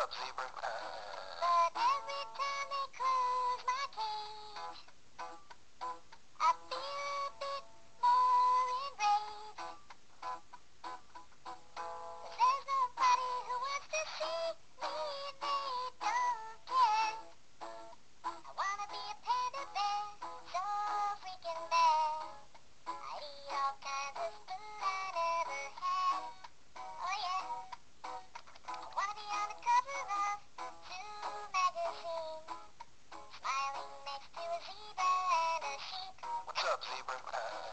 up, zebra. Uh, What's up, Zebra?